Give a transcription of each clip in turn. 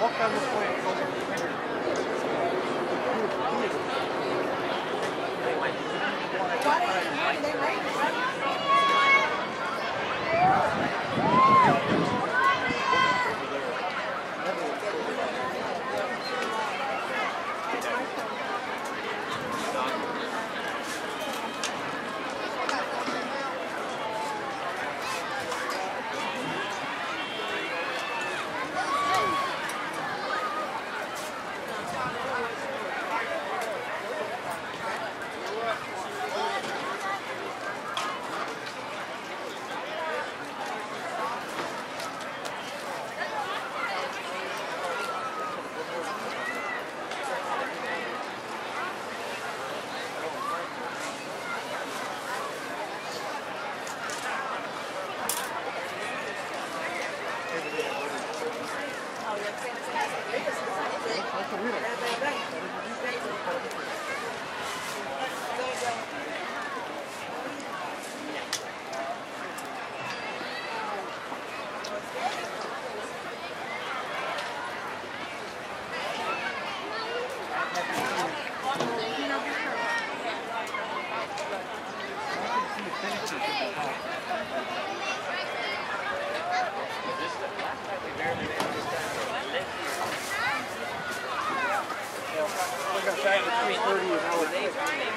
Walk down this way. and go there. 30 an hour.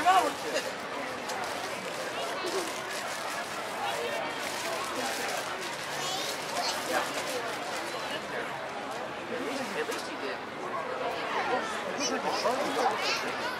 Only go to No, they go to regular